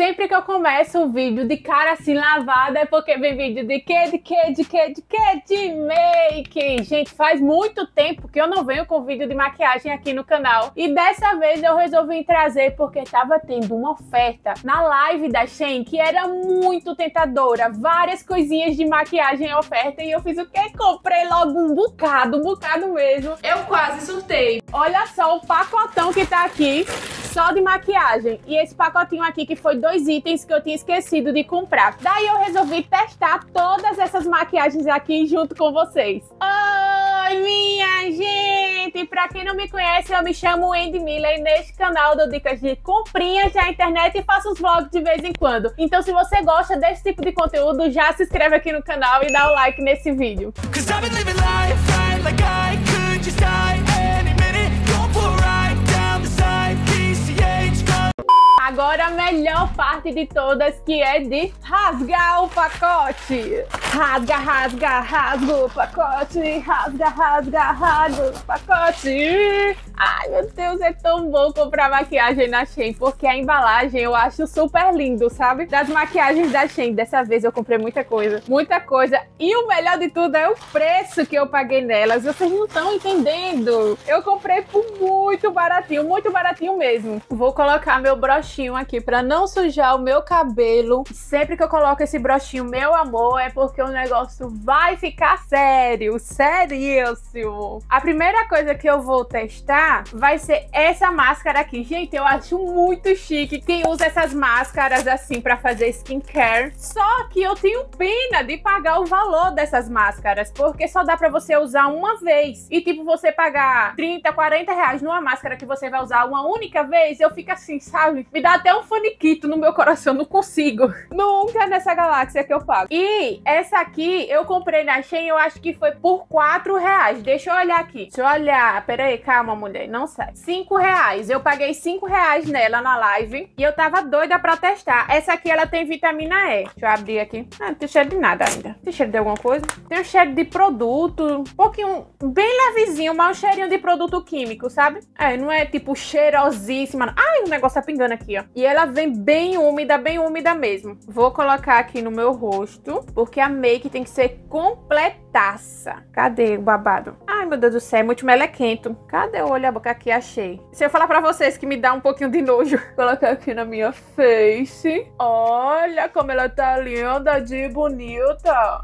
Sempre que eu começo um vídeo de cara assim lavada é porque vem vídeo de que, de que, de que, de que, de make. Gente, faz muito tempo que eu não venho com vídeo de maquiagem aqui no canal. E dessa vez eu resolvi trazer porque tava tendo uma oferta na live da Shein que era muito tentadora. Várias coisinhas de maquiagem em oferta. E eu fiz o que? Comprei logo um bocado, um bocado mesmo. Eu quase surtei. Olha só o pacotão que tá aqui só de maquiagem. E esse pacotinho aqui que foi dois itens que eu tinha esquecido de comprar. Daí eu resolvi testar todas essas maquiagens aqui junto com vocês. Oi, minha gente! Pra quem não me conhece, eu me chamo Andy Miller e neste canal dou dicas de comprinhas na internet e faço uns vlogs de vez em quando. Então se você gosta desse tipo de conteúdo, já se inscreve aqui no canal e dá o like nesse vídeo. Agora a melhor parte de todas, que é de rasgar o pacote. Rasga, rasga, rasga o pacote. Rasga, rasga, rasga o pacote. Ai, meu Deus, é tão bom comprar maquiagem na Shein, porque a embalagem eu acho super lindo, sabe? Das maquiagens da Shein, dessa vez eu comprei muita coisa, muita coisa. E o melhor de tudo é o preço que eu paguei nelas. Vocês não estão entendendo. Eu comprei por muito baratinho, muito baratinho mesmo. Vou colocar meu aqui para não sujar o meu cabelo. Sempre que eu coloco esse brochinho, meu amor, é porque o negócio vai ficar sério, seríssimo. A primeira coisa que eu vou testar vai ser essa máscara aqui. Gente, eu acho muito chique quem usa essas máscaras assim para fazer skincare. Só que eu tenho pena de pagar o valor dessas máscaras, porque só dá para você usar uma vez. E tipo, você pagar 30, 40 reais numa máscara que você vai usar uma única vez, eu fico assim, sabe? Me dá até um faniquito no meu coração, não consigo. Nunca nessa galáxia que eu pago. E essa aqui eu comprei na Shein, eu acho que foi por 4 reais. Deixa eu olhar aqui. Deixa eu olhar. Pera aí, calma, mulher não sai. Cinco reais. Eu paguei cinco reais nela na live e eu tava doida pra testar. Essa aqui, ela tem vitamina E. Deixa eu abrir aqui. Ah, não tem cheiro de nada ainda. Tem cheiro de alguma coisa? Tem um cheiro de produto, um pouquinho, bem levezinho, mas um cheirinho de produto químico, sabe? É, não é tipo cheirosíssima. Ai, o negócio tá pingando aqui, ó. E ela vem bem úmida, bem úmida mesmo. Vou colocar aqui no meu rosto, porque a make tem que ser completaça. Cadê o babado? Ai, meu Deus do céu, é muito melequento. Cadê o olho a boca aqui? Achei. Se eu falar pra vocês que me dá um pouquinho de nojo, colocar aqui na minha face. Olha como ela tá linda de bonita.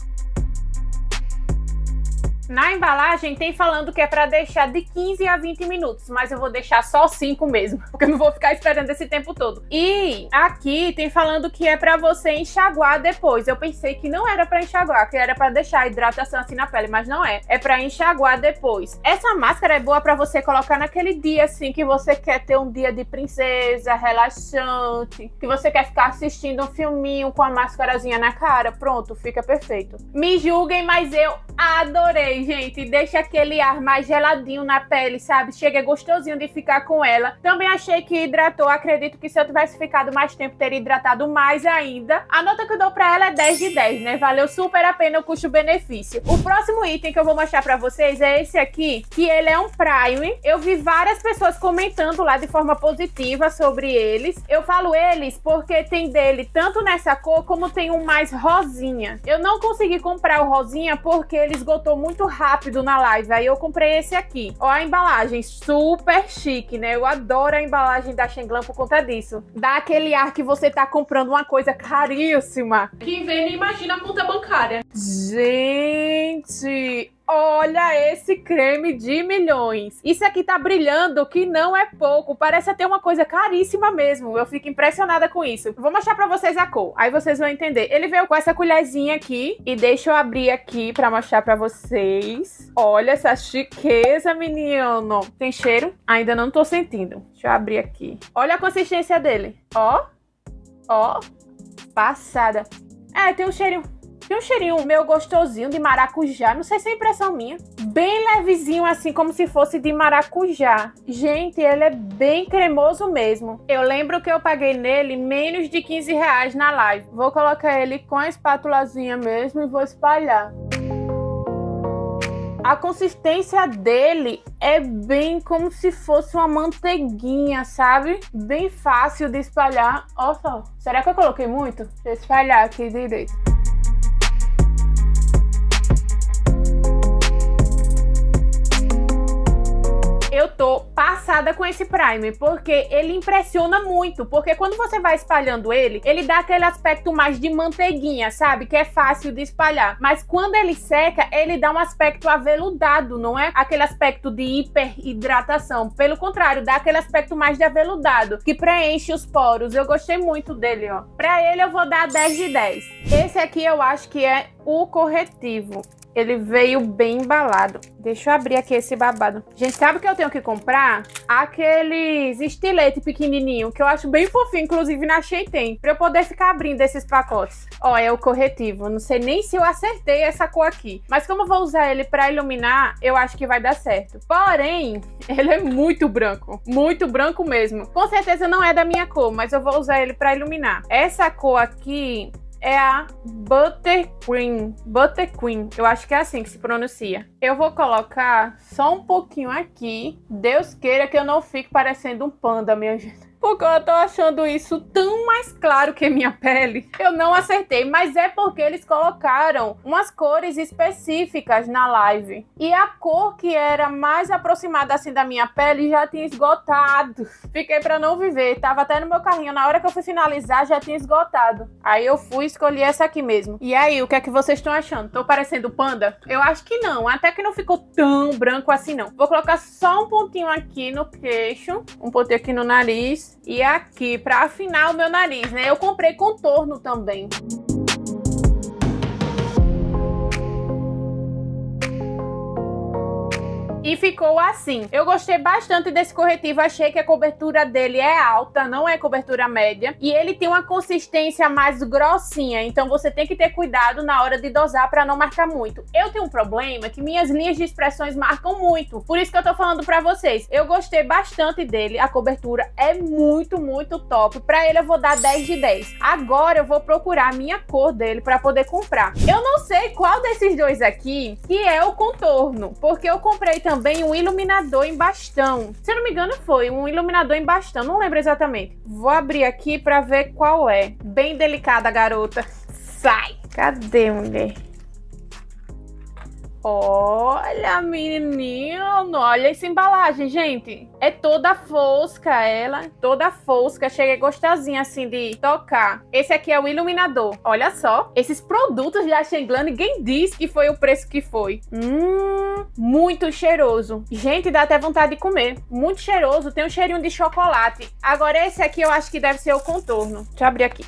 Na embalagem tem falando que é para deixar de 15 a 20 minutos, mas eu vou deixar só 5 mesmo, porque eu não vou ficar esperando esse tempo todo. E aqui tem falando que é para você enxaguar depois. Eu pensei que não era para enxaguar, que era para deixar a hidratação assim na pele, mas não é. É para enxaguar depois. Essa máscara é boa para você colocar naquele dia assim que você quer ter um dia de princesa, relaxante, que você quer ficar assistindo um filminho com a máscarazinha na cara. Pronto, fica perfeito. Me julguem, mas eu adorei gente. Deixa aquele ar mais geladinho na pele, sabe? Chega gostosinho de ficar com ela. Também achei que hidratou. Acredito que se eu tivesse ficado mais tempo, teria hidratado mais ainda. A nota que eu dou pra ela é 10 de 10, né? Valeu super a pena o custo-benefício. O próximo item que eu vou mostrar pra vocês é esse aqui, que ele é um prime. Eu vi várias pessoas comentando lá de forma positiva sobre eles. Eu falo eles porque tem dele tanto nessa cor como tem um mais rosinha. Eu não consegui comprar o rosinha porque ele esgotou muito rápido na live. Aí eu comprei esse aqui. Ó a embalagem, super chique, né? Eu adoro a embalagem da Shenglan por conta disso. Dá aquele ar que você tá comprando uma coisa caríssima. Quem vê nem imagina a conta bancária. Gente, Olha esse creme de milhões. Isso aqui tá brilhando que não é pouco. Parece até uma coisa caríssima mesmo. Eu fico impressionada com isso. Vou mostrar pra vocês a cor. Aí vocês vão entender. Ele veio com essa colherzinha aqui. E deixa eu abrir aqui pra mostrar pra vocês. Olha essa chiqueza, menino. Tem cheiro? Ainda não tô sentindo. Deixa eu abrir aqui. Olha a consistência dele. Ó. Ó. Passada. É, tem um cheirinho tem um cheirinho meio gostosinho de maracujá, não sei se é impressão minha. Bem levezinho, assim, como se fosse de maracujá. Gente, ele é bem cremoso mesmo. Eu lembro que eu paguei nele menos de 15 reais na live. Vou colocar ele com a espátulazinha mesmo e vou espalhar. A consistência dele é bem como se fosse uma manteiguinha, sabe? Bem fácil de espalhar. Olha só. Será que eu coloquei muito? Deixa eu espalhar aqui direito. Eu tô passada com esse primer, porque ele impressiona muito, porque quando você vai espalhando ele, ele dá aquele aspecto mais de manteiguinha, sabe? Que é fácil de espalhar. Mas quando ele seca, ele dá um aspecto aveludado, não é aquele aspecto de hiperidratação. Pelo contrário, dá aquele aspecto mais de aveludado, que preenche os poros. Eu gostei muito dele, ó. Pra ele eu vou dar 10 de 10. Esse aqui eu acho que é o corretivo. Ele veio bem embalado. Deixa eu abrir aqui esse babado. Gente, sabe o que eu tenho que comprar? Aqueles estilete pequenininho, que eu acho bem fofinho, inclusive na Shein pra eu poder ficar abrindo esses pacotes. Ó, é o corretivo. Não sei nem se eu acertei essa cor aqui. Mas como eu vou usar ele pra iluminar, eu acho que vai dar certo. Porém, ele é muito branco. Muito branco mesmo. Com certeza não é da minha cor, mas eu vou usar ele pra iluminar. Essa cor aqui é a Buttercream. Buttercream, eu acho que é assim que se pronuncia. Eu vou colocar só um pouquinho aqui. Deus queira que eu não fique parecendo um panda, minha gente porque eu tô achando isso tão mais claro que minha pele. Eu não acertei, mas é porque eles colocaram umas cores específicas na live. E a cor que era mais aproximada assim da minha pele já tinha esgotado. Fiquei para não viver, tava até no meu carrinho. Na hora que eu fui finalizar já tinha esgotado. Aí eu fui escolher essa aqui mesmo. E aí, o que é que vocês estão achando? Tô parecendo panda? Eu acho que não, até que não ficou tão branco assim não. Vou colocar só um pontinho aqui no queixo, um pontinho aqui no nariz e aqui para afinar o meu nariz, né? Eu comprei contorno também. E ficou assim. Eu gostei bastante desse corretivo, achei que a cobertura dele é alta, não é cobertura média, e ele tem uma consistência mais grossinha, então você tem que ter cuidado na hora de dosar para não marcar muito. Eu tenho um problema que minhas linhas de expressões marcam muito, por isso que eu tô falando para vocês. Eu gostei bastante dele, a cobertura é muito, muito top. Para ele eu vou dar 10 de 10. Agora eu vou procurar a minha cor dele para poder comprar. Eu não sei qual desses dois aqui que é o contorno, porque eu comprei também também um iluminador em bastão. Se eu não me engano, foi um iluminador em bastão, não lembro exatamente. Vou abrir aqui para ver qual é. Bem delicada, garota. Sai! Cadê, mulher? Olha, menino, olha essa embalagem, gente. É toda fosca ela, toda fosca, chega gostosinha assim de tocar. Esse aqui é o iluminador. Olha só, esses produtos da Shenglan, ninguém diz que foi o preço que foi. Hum, muito cheiroso. Gente, dá até vontade de comer. Muito cheiroso, tem um cheirinho de chocolate. Agora esse aqui eu acho que deve ser o contorno. Deixa eu abrir aqui.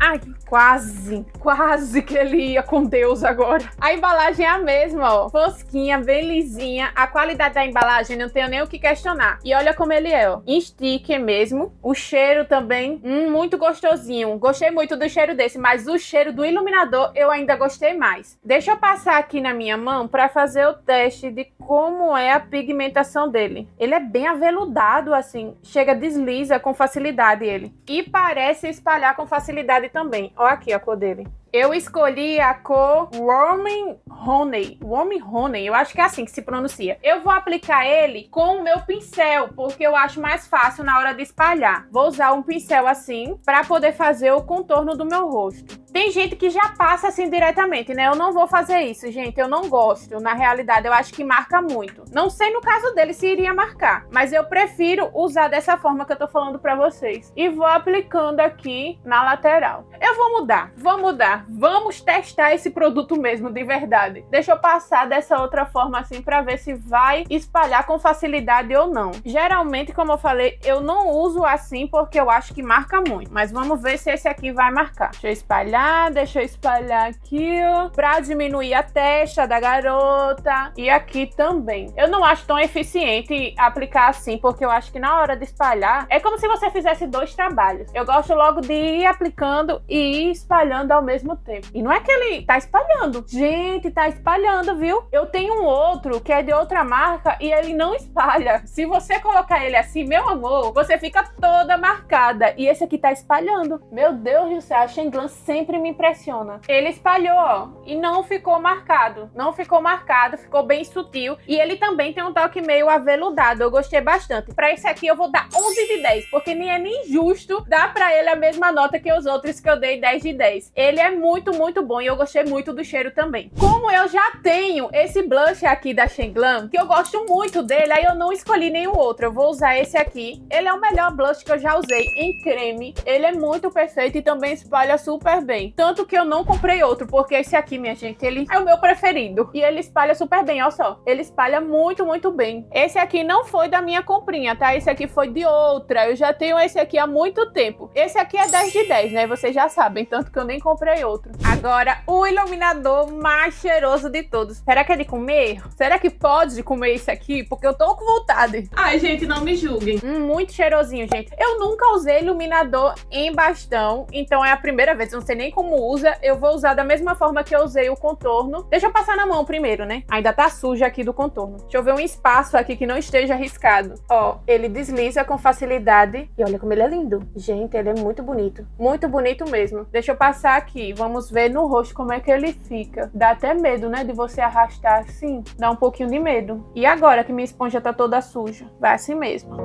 Ai, quase, quase que ele ia com Deus agora. A embalagem é a mesma, ó. Fosquinha, bem lisinha. A qualidade da embalagem não tenho nem o que questionar. E olha como ele é, ó. Em sticker mesmo. O cheiro também, hum, muito gostosinho. Gostei muito do cheiro desse, mas o cheiro do iluminador eu ainda gostei mais. Deixa eu passar aqui na minha mão para fazer o teste de como é a pigmentação dele. Ele é bem aveludado, assim. Chega, desliza com facilidade ele. E parece espalhar com facilidade também. Olha aqui a cor dele. Eu escolhi a cor Warming Honey. Warming Honey, eu acho que é assim que se pronuncia. Eu vou aplicar ele com o meu pincel, porque eu acho mais fácil na hora de espalhar. Vou usar um pincel assim para poder fazer o contorno do meu rosto. Tem gente que já passa assim diretamente, né? Eu não vou fazer isso, gente. Eu não gosto. Na realidade, eu acho que marca muito. Não sei no caso dele se iria marcar, mas eu prefiro usar dessa forma que eu tô falando para vocês. E vou aplicando aqui na lateral. Eu vou mudar, vou mudar vamos testar esse produto mesmo, de verdade. Deixa eu passar dessa outra forma assim para ver se vai espalhar com facilidade ou não. Geralmente, como eu falei, eu não uso assim porque eu acho que marca muito. Mas vamos ver se esse aqui vai marcar. Deixa eu espalhar, deixa eu espalhar aqui, ó, pra diminuir a testa da garota. E aqui também. Eu não acho tão eficiente aplicar assim, porque eu acho que na hora de espalhar, é como se você fizesse dois trabalhos. Eu gosto logo de ir aplicando e ir espalhando ao mesmo mesmo tempo. E não é que ele tá espalhando. Gente, tá espalhando, viu? Eu tenho um outro que é de outra marca e ele não espalha. Se você colocar ele assim, meu amor, você fica toda marcada. E esse aqui tá espalhando. Meu Deus do céu, a Shenglan sempre me impressiona. Ele espalhou, ó, e não ficou marcado. Não ficou marcado, ficou bem sutil. E ele também tem um toque meio aveludado. Eu gostei bastante. Pra esse aqui eu vou dar 11 de 10, porque nem é nem justo dar pra ele a mesma nota que os outros que eu dei 10 de 10. Ele é muito, muito bom e eu gostei muito do cheiro também. Como eu já tenho esse blush aqui da Shenglan, que eu gosto muito dele, aí eu não escolhi nenhum outro. Eu vou usar esse aqui. Ele é o melhor blush que eu já usei em creme. Ele é muito perfeito e também espalha super bem. Tanto que eu não comprei outro, porque esse aqui, minha gente, ele é o meu preferido. E ele espalha super bem, olha só. Ele espalha muito, muito bem. Esse aqui não foi da minha comprinha, tá? Esse aqui foi de outra. Eu já tenho esse aqui há muito tempo. Esse aqui é 10 de 10, né? Vocês já sabem, tanto que eu nem comprei outro. Agora, o iluminador mais cheiroso de todos. Será que é de comer? Será que pode comer esse aqui? Porque eu tô com vontade. Ai, gente, não me julguem. Hum, muito cheirosinho, gente. Eu nunca usei iluminador em bastão, então é a primeira vez. Eu não sei nem como usa. Eu vou usar da mesma forma que eu usei o contorno. Deixa eu passar na mão primeiro, né? Ainda tá suja aqui do contorno. Deixa eu ver um espaço aqui que não esteja arriscado. Ó, ele desliza com facilidade. E olha como ele é lindo. Gente, ele é muito bonito. Muito bonito mesmo. Deixa eu passar aqui. Vamos ver no rosto como é que ele fica. Dá até medo, né? De você arrastar assim. Dá um pouquinho de medo. E agora que minha esponja tá toda suja? Vai assim mesmo.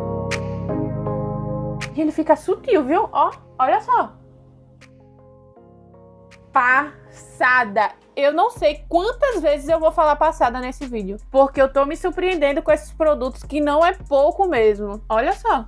E ele fica sutil, viu? Ó, olha só. Passada. Eu não sei quantas vezes eu vou falar passada nesse vídeo. Porque eu tô me surpreendendo com esses produtos que não é pouco mesmo. Olha só.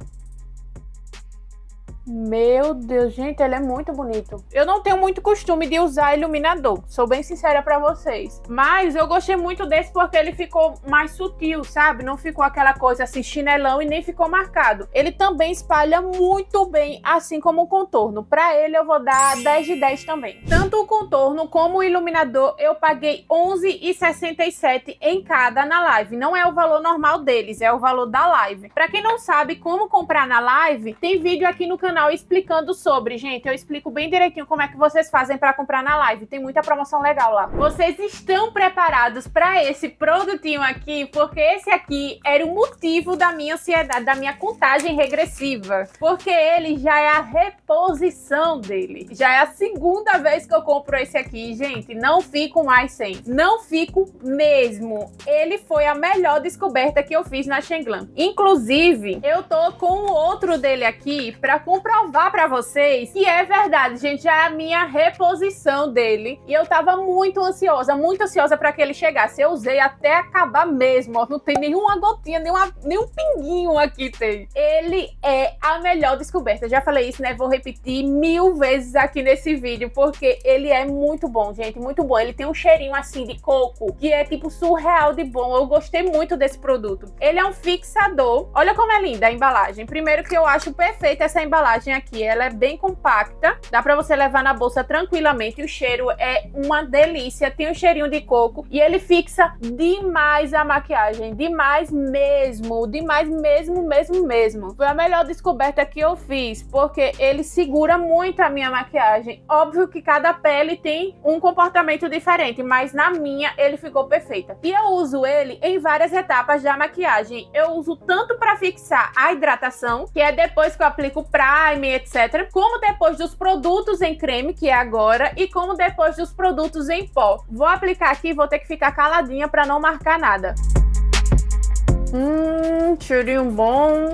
Meu Deus, gente, ele é muito bonito. Eu não tenho muito costume de usar iluminador, sou bem sincera para vocês. Mas eu gostei muito desse porque ele ficou mais sutil, sabe? Não ficou aquela coisa assim chinelão e nem ficou marcado. Ele também espalha muito bem, assim como o contorno. Para ele eu vou dar 10 de 10 também. Tanto o contorno como o iluminador eu paguei 11,67 em cada na live. Não é o valor normal deles, é o valor da live. Para quem não sabe como comprar na live, tem vídeo aqui no canal explicando sobre. Gente, eu explico bem direitinho como é que vocês fazem para comprar na live. Tem muita promoção legal lá. Vocês estão preparados para esse produtinho aqui? Porque esse aqui era o motivo da minha ansiedade, da minha contagem regressiva. Porque ele já é a reposição dele. Já é a segunda vez que eu compro esse aqui. Gente, não fico mais sem. Não fico mesmo. Ele foi a melhor descoberta que eu fiz na Shenglan. Inclusive, eu tô com o outro dele aqui para comprovar para vocês que é verdade, gente. É a minha reposição dele. E eu tava muito ansiosa, muito ansiosa para que ele chegasse. Eu usei até acabar mesmo. Ó. Não tem nenhuma gotinha, nenhuma, nenhum pinguinho aqui tem. Ele é a melhor descoberta. Já falei isso, né? Vou repetir mil vezes aqui nesse vídeo, porque ele é muito bom, gente. Muito bom. Ele tem um cheirinho assim de coco, que é tipo surreal de bom. Eu gostei muito desse produto. Ele é um fixador. Olha como é linda a embalagem. Primeiro que eu acho perfeita essa embalagem aqui. Ela é bem compacta. Dá pra você levar na bolsa tranquilamente. O cheiro é uma delícia. Tem um cheirinho de coco. E ele fixa demais a maquiagem. Demais mesmo. Demais mesmo, mesmo, mesmo. Foi a melhor descoberta que eu fiz. Porque ele segura muito a minha maquiagem. Óbvio que cada pele tem um comportamento diferente. Mas na minha, ele ficou perfeita. E eu uso ele em várias etapas da maquiagem. Eu uso tanto para fixar a hidratação, que é depois que eu aplico o prime, etc. Como depois dos produtos em creme, que é agora, e como depois dos produtos em pó. Vou aplicar aqui, vou ter que ficar caladinha para não marcar nada. Hum, cheirinho bom.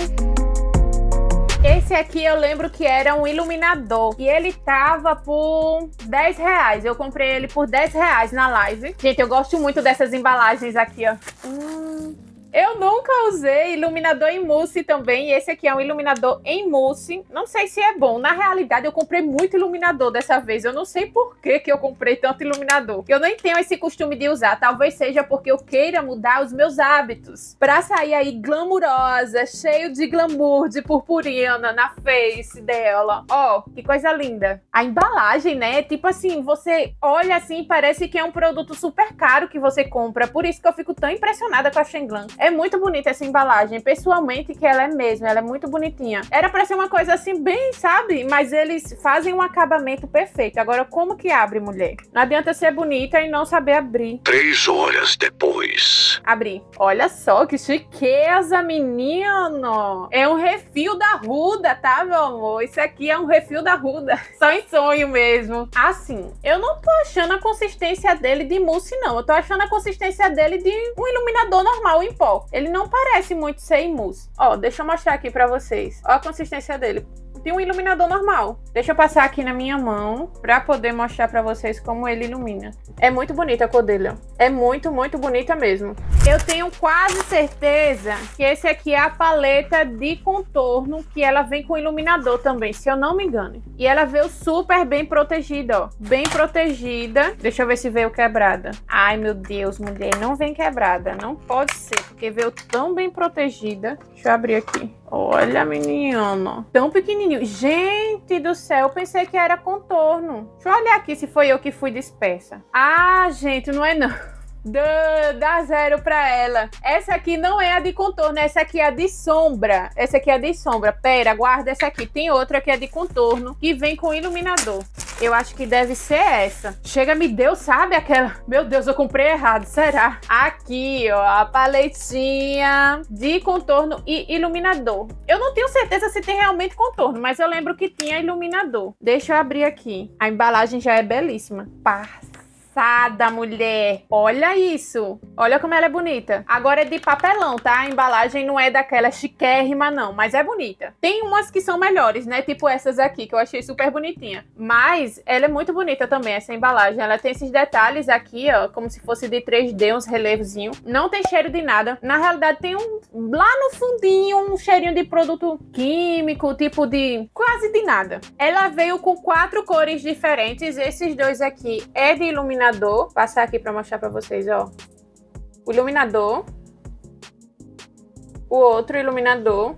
Esse aqui eu lembro que era um iluminador. E ele tava por 10 reais. Eu comprei ele por 10 reais na live. Gente, eu gosto muito dessas embalagens aqui, ó. Hum. Eu nunca usei iluminador em mousse também. Esse aqui é um iluminador em mousse. Não sei se é bom. Na realidade, eu comprei muito iluminador dessa vez. Eu não sei por que, que eu comprei tanto iluminador. Eu nem tenho esse costume de usar. Talvez seja porque eu queira mudar os meus hábitos. Pra sair aí glamurosa, cheio de glamour, de purpurina na face dela. Ó, oh, que coisa linda. A embalagem, né? Tipo assim, você olha assim parece que é um produto super caro que você compra. Por isso que eu fico tão impressionada com a Shenglan É muito bonita essa embalagem. Pessoalmente, que ela é mesmo, ela é muito bonitinha. Era pra ser uma coisa assim, bem, sabe? Mas eles fazem um acabamento perfeito. Agora, como que abre, mulher? Não adianta ser bonita e não saber abrir. Três horas depois. Abrir. Olha só que chiqueza, menino. É um refil da Ruda, tá, meu amor? Isso aqui é um refil da Ruda. Só em sonho mesmo. Assim, eu não tô achando a consistência dele de mousse, não. Eu tô achando a consistência dele de um iluminador normal em pó. Ele não parece muito ser mousse. Ó, deixa eu mostrar aqui pra vocês. Ó a consistência dele de um iluminador normal. Deixa eu passar aqui na minha mão para poder mostrar para vocês como ele ilumina. É muito bonita a cor dele, ó. É muito, muito bonita mesmo. Eu tenho quase certeza que esse aqui é a paleta de contorno que ela vem com iluminador também, se eu não me engano. E ela veio super bem protegida, ó. Bem protegida. Deixa eu ver se veio quebrada. Ai, meu Deus, mulher, não vem quebrada. Não pode ser, porque veio tão bem protegida. Deixa eu abrir aqui. Olha, menino. Tão pequenininho. Gente do céu, eu pensei que era contorno. Deixa eu olhar aqui se foi eu que fui dispersa. Ah, gente, não é não. Dá, dá zero pra ela. Essa aqui não é a de contorno, essa aqui é a de sombra. Essa aqui é a de sombra. Pera, guarda essa aqui. Tem outra que é de contorno, que vem com iluminador. Eu acho que deve ser essa. Chega, me deu, sabe aquela... Meu Deus, eu comprei errado, será? Aqui, ó, a paletinha de contorno e iluminador. Eu não tenho certeza se tem realmente contorno, mas eu lembro que tinha iluminador. Deixa eu abrir aqui. A embalagem já é belíssima. Passa passada, mulher. Olha isso. Olha como ela é bonita. Agora é de papelão, tá? A embalagem não é daquela chiquérrima, não, mas é bonita. Tem umas que são melhores, né? Tipo essas aqui, que eu achei super bonitinha. Mas ela é muito bonita também, essa embalagem. Ela tem esses detalhes aqui, ó, como se fosse de 3D, uns relevozinhos. Não tem cheiro de nada. Na realidade, tem um lá no fundinho um cheirinho de produto químico, tipo de quase de nada. Ela veio com quatro cores diferentes. Esses dois aqui é de iluminação iluminador. Passar aqui para mostrar para vocês, ó. O iluminador. O outro iluminador.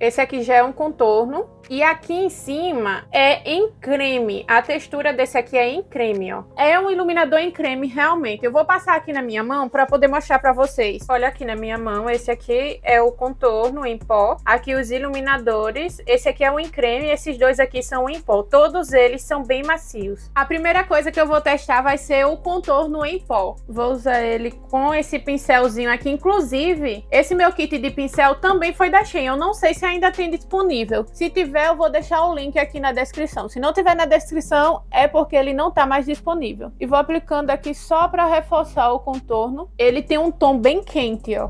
Esse aqui já é um contorno. E aqui em cima é em creme. A textura desse aqui é em creme, ó. É um iluminador em creme, realmente. Eu vou passar aqui na minha mão para poder mostrar para vocês. Olha aqui na minha mão, esse aqui é o contorno em pó. Aqui os iluminadores. Esse aqui é o em creme, esses dois aqui são em pó. Todos eles são bem macios. A primeira coisa que eu vou testar vai ser o contorno em pó. Vou usar ele com esse pincelzinho aqui. Inclusive, esse meu kit de pincel também foi da Shein. Eu não sei se ainda tem disponível. Se tiver eu vou deixar o link aqui na descrição. Se não tiver na descrição, é porque ele não está mais disponível. E vou aplicando aqui só para reforçar o contorno. Ele tem um tom bem quente, ó.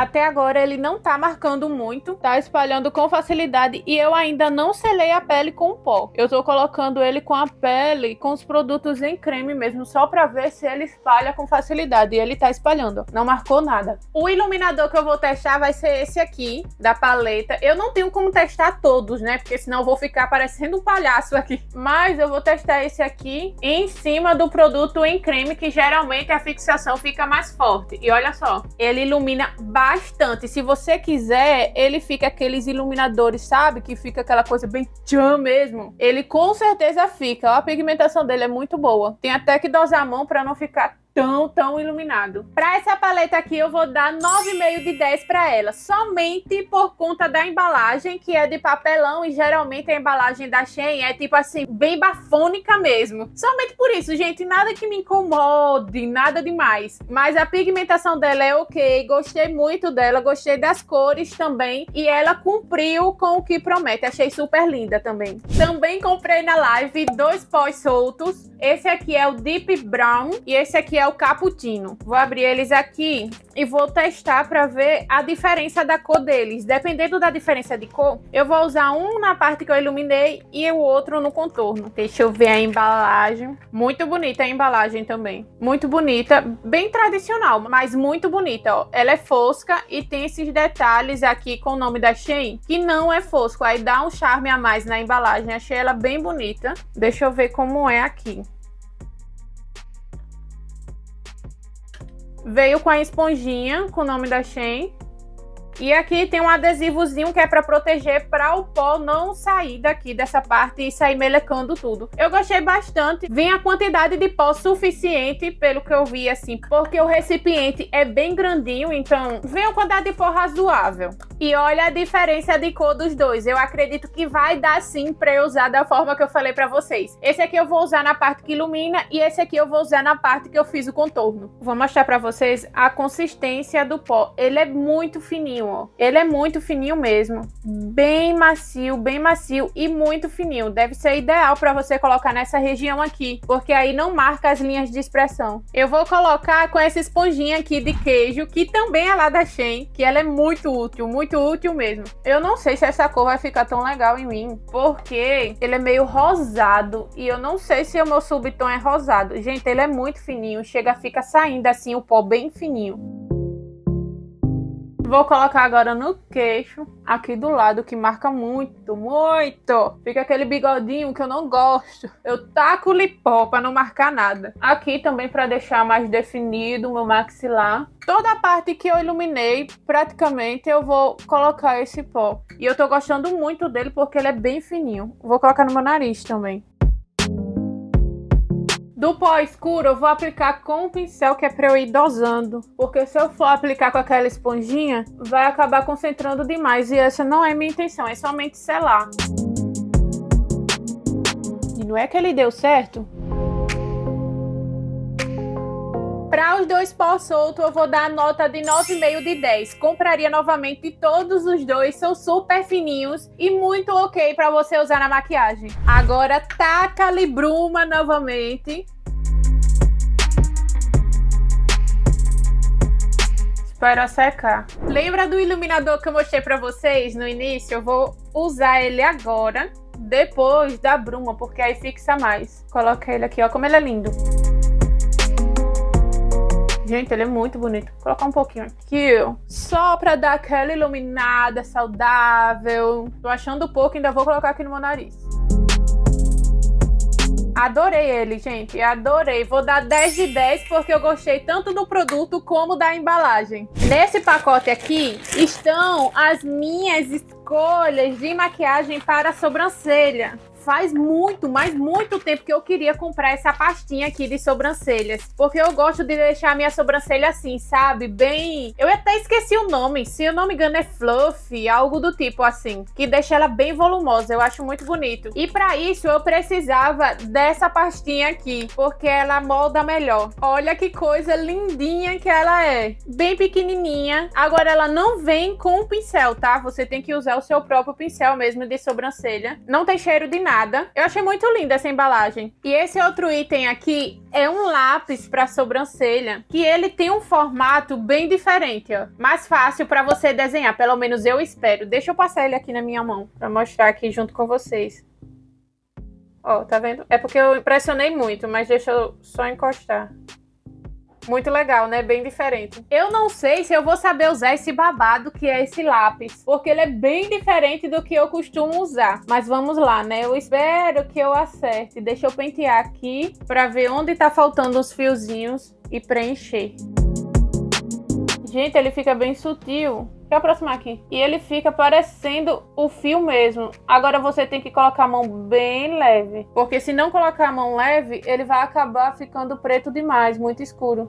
Até agora ele não tá marcando muito, tá espalhando com facilidade e eu ainda não selei a pele com pó. Eu tô colocando ele com a pele, com os produtos em creme mesmo, só pra ver se ele espalha com facilidade. E ele tá espalhando, não marcou nada. O iluminador que eu vou testar vai ser esse aqui, da paleta. Eu não tenho como testar todos, né? Porque senão eu vou ficar parecendo um palhaço aqui. Mas eu vou testar esse aqui em cima do produto em creme, que geralmente a fixação fica mais forte. E olha só, ele ilumina bastante bastante. Se você quiser, ele fica aqueles iluminadores, sabe? Que fica aquela coisa bem tchan mesmo. Ele com certeza fica. A pigmentação dele é muito boa. Tem até que dosar a mão para não ficar tão, tão iluminado. Para essa paleta aqui, eu vou dar 9,5 de 10 para ela, somente por conta da embalagem, que é de papelão, e geralmente a embalagem da Shein é tipo assim, bem bafônica mesmo. Somente por isso, gente, nada que me incomode, nada demais. Mas a pigmentação dela é ok, gostei muito dela, gostei das cores também, e ela cumpriu com o que promete, achei super linda também. Também comprei na live dois pós soltos, esse aqui é o Deep Brown, e esse aqui é o cappuccino. Vou abrir eles aqui e vou testar para ver a diferença da cor deles. Dependendo da diferença de cor, eu vou usar um na parte que eu iluminei e o outro no contorno. Deixa eu ver a embalagem. Muito bonita a embalagem também. Muito bonita, bem tradicional, mas muito bonita, ó. Ela é fosca e tem esses detalhes aqui com o nome da Shein, que não é fosco, aí dá um charme a mais na embalagem. Achei ela bem bonita. Deixa eu ver como é aqui. Veio com a esponjinha com o nome da Shein. E aqui tem um adesivozinho que é para proteger para o pó não sair daqui dessa parte e sair melecando tudo. Eu gostei bastante. Vem a quantidade de pó suficiente, pelo que eu vi assim, porque o recipiente é bem grandinho, então vem uma quantidade de pó razoável. E olha a diferença de cor dos dois. Eu acredito que vai dar sim para eu usar da forma que eu falei para vocês. Esse aqui eu vou usar na parte que ilumina e esse aqui eu vou usar na parte que eu fiz o contorno. Vou mostrar para vocês a consistência do pó. Ele é muito fininho, ó. Ele é muito fininho mesmo. Bem macio, bem macio e muito fininho. Deve ser ideal para você colocar nessa região aqui, porque aí não marca as linhas de expressão. Eu vou colocar com essa esponjinha aqui de queijo, que também é lá da Shein, que ela é muito útil, muito útil mesmo. Eu não sei se essa cor vai ficar tão legal em mim, porque ele é meio rosado e eu não sei se o meu subtom é rosado. Gente, ele é muito fininho, chega, fica saindo assim o pó bem fininho. Vou colocar agora no queixo, aqui do lado, que marca muito, muito. Fica aquele bigodinho que eu não gosto. Eu taco lipó para não marcar nada. Aqui também para deixar mais definido o meu maxilar. Toda a parte que eu iluminei, praticamente, eu vou colocar esse pó. E eu tô gostando muito dele porque ele é bem fininho. Vou colocar no meu nariz também. Do pó escuro, eu vou aplicar com o pincel que é para eu ir dosando. Porque se eu for aplicar com aquela esponjinha, vai acabar concentrando demais. E essa não é minha intenção, é somente selar. E não é que ele deu certo? Para os dois pó solto, eu vou dar a nota de 9,5 de 10. Compraria novamente todos os dois, são super fininhos e muito ok para você usar na maquiagem. Agora taca ali bruma novamente. Espera secar. Lembra do iluminador que eu mostrei para vocês no início? Eu vou usar ele agora, depois da bruma, porque aí fixa mais. Coloca ele aqui, ó, como ele é lindo. Gente, ele é muito bonito. Vou colocar um pouquinho aqui. Só pra dar aquela iluminada saudável. Tô achando pouco, ainda vou colocar aqui no meu nariz. Adorei ele, gente. Adorei. Vou dar 10 de 10 porque eu gostei tanto do produto como da embalagem. Nesse pacote aqui estão as minhas escolhas de maquiagem para sobrancelha faz muito, mas muito tempo que eu queria comprar essa pastinha aqui de sobrancelhas. Porque eu gosto de deixar a minha sobrancelha assim, sabe? Bem. Eu até esqueci o nome. Se eu não me engano, é Fluff, algo do tipo assim. Que deixa ela bem volumosa. Eu acho muito bonito. E para isso eu precisava dessa pastinha aqui. Porque ela molda melhor. Olha que coisa lindinha que ela é. Bem pequenininha. Agora ela não vem com o pincel, tá? Você tem que usar o seu próprio pincel mesmo de sobrancelha. Não tem cheiro de nada nada. Eu achei muito linda essa embalagem. E esse outro item aqui é um lápis para sobrancelha, que ele tem um formato bem diferente, ó. Mais fácil para você desenhar, pelo menos eu espero. Deixa eu passar ele aqui na minha mão para mostrar aqui junto com vocês. Ó, tá vendo? É porque eu impressionei muito, mas deixa eu só encostar. Muito legal, né? Bem diferente. Eu não sei se eu vou saber usar esse babado que é esse lápis, porque ele é bem diferente do que eu costumo usar. Mas vamos lá, né? Eu espero que eu acerte. Deixa eu pentear aqui para ver onde tá faltando os fiozinhos e preencher. Gente, ele fica bem sutil. Deixa eu aproximar aqui. E ele fica parecendo o fio mesmo. Agora você tem que colocar a mão bem leve. Porque se não colocar a mão leve, ele vai acabar ficando preto demais, muito escuro.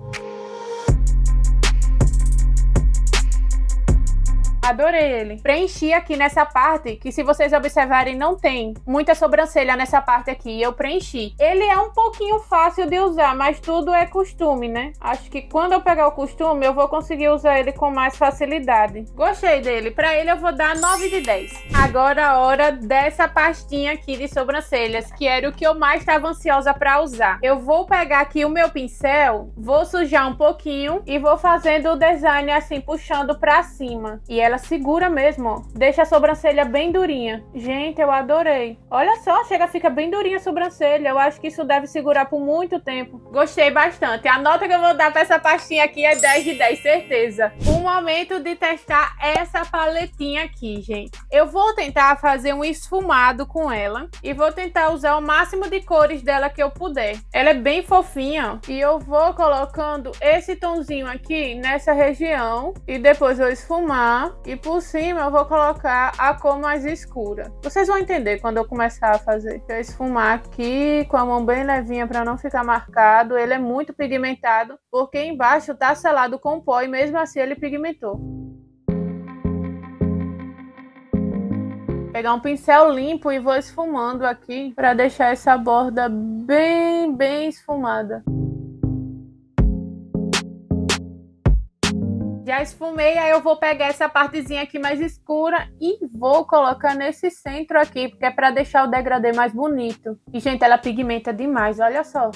Adorei ele. Preenchi aqui nessa parte, que se vocês observarem, não tem muita sobrancelha nessa parte aqui. Eu preenchi. Ele é um pouquinho fácil de usar, mas tudo é costume, né? Acho que quando eu pegar o costume, eu vou conseguir usar ele com mais facilidade. Gostei dele. Pra ele eu vou dar 9 de 10. Agora a hora dessa pastinha aqui de sobrancelhas, que era o que eu mais estava ansiosa pra usar. Eu vou pegar aqui o meu pincel, vou sujar um pouquinho e vou fazendo o design assim, puxando pra cima. E ela segura mesmo. Deixa a sobrancelha bem durinha. Gente, eu adorei. Olha só, chega, fica bem durinha a sobrancelha. Eu acho que isso deve segurar por muito tempo. Gostei bastante. A nota que eu vou dar pra essa pastinha aqui é 10 de 10, certeza. O momento de testar essa paletinha aqui, gente. Eu vou tentar fazer um esfumado com ela e vou tentar usar o máximo de cores dela que eu puder. Ela é bem fofinha e eu vou colocando esse tonzinho aqui nessa região e depois eu esfumar E por cima eu vou colocar a cor mais escura. Vocês vão entender quando eu começar a fazer. Eu esfumar aqui com a mão bem levinha para não ficar marcado. Ele é muito pigmentado porque embaixo tá selado com pó e mesmo assim ele pigmentou. pegar um pincel limpo e vou esfumando aqui para deixar essa borda bem, bem esfumada. Já esfumei, aí eu vou pegar essa partezinha aqui mais escura e vou colocar nesse centro aqui, porque é para deixar o degradê mais bonito. E, gente, ela pigmenta demais, olha só.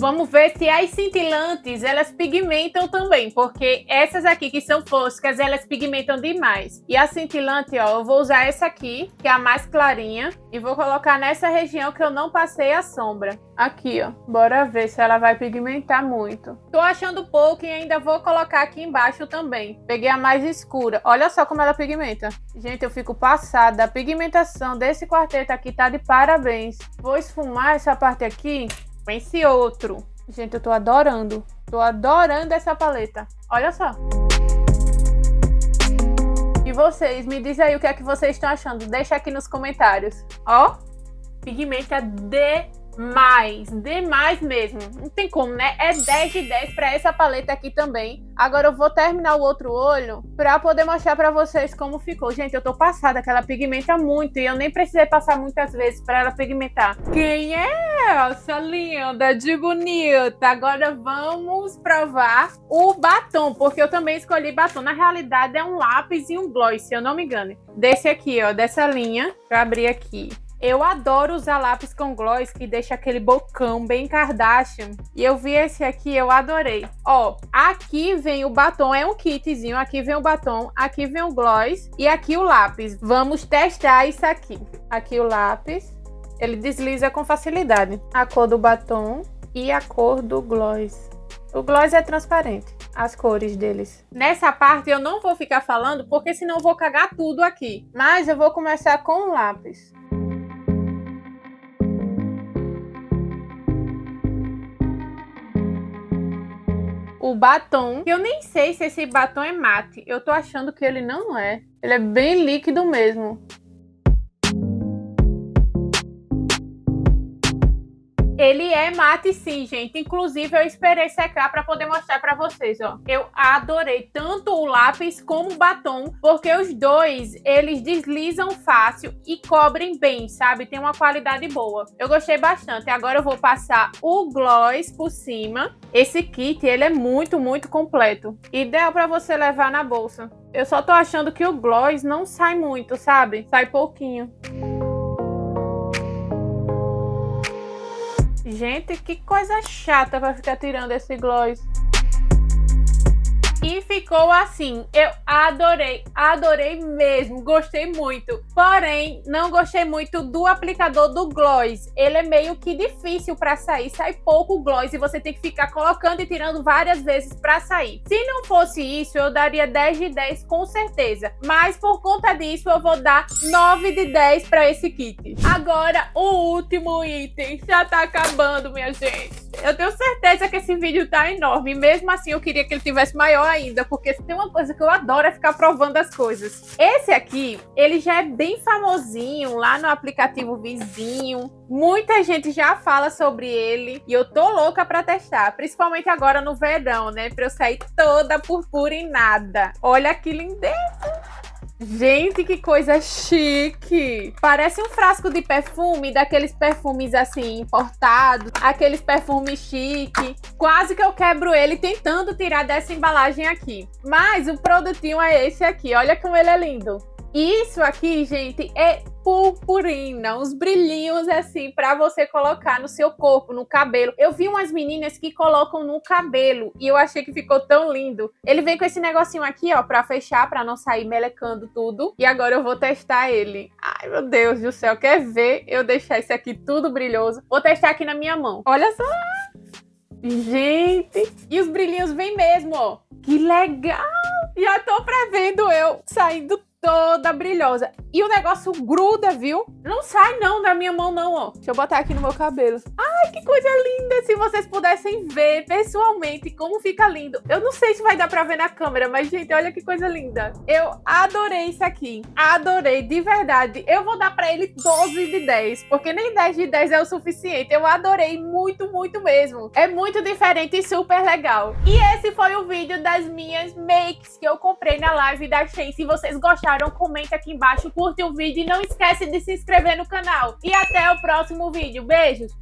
Vamos ver se as cintilantes, elas pigmentam também, porque essas aqui que são foscas, elas pigmentam demais. E a cintilante, ó, eu vou usar essa aqui, que é a mais clarinha, e vou colocar nessa região que eu não passei a sombra. Aqui, ó. Bora ver se ela vai pigmentar muito. Tô achando pouco e ainda vou colocar aqui embaixo também. Peguei a mais escura. Olha só como ela pigmenta. Gente, eu fico passada. A pigmentação desse quarteto aqui tá de parabéns. Vou esfumar essa parte aqui esse outro. Gente, eu tô adorando. Tô adorando essa paleta. Olha só. E vocês, me dizem aí o que é que vocês estão achando. Deixa aqui nos comentários. Ó, pigmenta de mais, demais mesmo. Não tem como, né? É 10 de 10 para essa paleta aqui também. Agora eu vou terminar o outro olho para poder mostrar para vocês como ficou. Gente, eu tô passada que ela pigmenta muito e eu nem precisei passar muitas vezes para ela pigmentar. Quem é essa linda de bonita? Agora vamos provar o batom, porque eu também escolhi batom. Na realidade é um lápis e um gloss, se eu não me engano. Desse aqui, ó, dessa linha. Pra abrir aqui. Eu adoro usar lápis com gloss que deixa aquele bocão bem Kardashian. E eu vi esse aqui, eu adorei. Ó, aqui vem o batom, é um kitzinho. Aqui vem o batom, aqui vem o gloss e aqui o lápis. Vamos testar isso aqui. Aqui o lápis, ele desliza com facilidade. A cor do batom e a cor do gloss. O gloss é transparente, as cores deles. Nessa parte eu não vou ficar falando, porque senão eu vou cagar tudo aqui. Mas eu vou começar com o lápis. O batom. Eu nem sei se esse batom é mate. Eu tô achando que ele não é. Ele é bem líquido mesmo. Ele é mate sim, gente. Inclusive, eu esperei secar para poder mostrar para vocês, ó. Eu adorei tanto o lápis como o batom, porque os dois, eles deslizam fácil e cobrem bem, sabe? Tem uma qualidade boa. Eu gostei bastante. Agora eu vou passar o gloss por cima. Esse kit, ele é muito, muito completo. Ideal para você levar na bolsa. Eu só tô achando que o gloss não sai muito, sabe? Sai pouquinho. Gente, que coisa chata pra ficar tirando esse gloss. E ficou assim. Eu adorei, adorei mesmo, gostei muito. Porém, não gostei muito do aplicador do gloss. Ele é meio que difícil para sair, sai pouco gloss e você tem que ficar colocando e tirando várias vezes para sair. Se não fosse isso, eu daria 10 de 10 com certeza. Mas por conta disso, eu vou dar 9 de 10 para esse kit. Agora, o último item já tá acabando, minha gente. Eu tenho certeza que esse vídeo tá enorme. Mesmo assim, eu queria que ele tivesse maior ainda, porque tem uma coisa que eu adoro é ficar provando as coisas. Esse aqui, ele já é bem famosinho lá no aplicativo Vizinho. Muita gente já fala sobre ele e eu tô louca para testar, principalmente agora no verão, né? Para eu sair toda purpurinada. Olha que lindeza! Gente, que coisa chique! Parece um frasco de perfume, daqueles perfumes assim, importados, aqueles perfumes chique. Quase que eu quebro ele tentando tirar dessa embalagem aqui. Mas o produtinho é esse aqui, olha como ele é lindo. Isso aqui, gente, é purpurina, uns brilhinhos assim para você colocar no seu corpo, no cabelo. Eu vi umas meninas que colocam no cabelo e eu achei que ficou tão lindo. Ele vem com esse negocinho aqui, ó, para fechar, para não sair melecando tudo. E agora eu vou testar ele. Ai, meu Deus do céu, quer ver eu deixar esse aqui tudo brilhoso? Vou testar aqui na minha mão. Olha só! Gente, e os brilhinhos vêm mesmo, ó. Que legal! Já tô prevendo eu saindo toda brilhosa. E o negócio gruda, viu? Não sai não da minha mão não, ó. Deixa eu botar aqui no meu cabelo. Ai, que coisa linda! Se vocês pudessem ver pessoalmente como fica lindo. Eu não sei se vai dar pra ver na câmera, mas, gente, olha que coisa linda. Eu adorei isso aqui. Adorei, de verdade. Eu vou dar pra ele 12 de 10, porque nem 10 de 10 é o suficiente. Eu adorei muito, muito mesmo. É muito diferente e super legal. E esse foi o vídeo das minhas makes que eu comprei na live da Shein. Se vocês gostaram, comente aqui embaixo, curte o vídeo e não esquece de se inscrever no canal. E até o próximo vídeo. Beijos!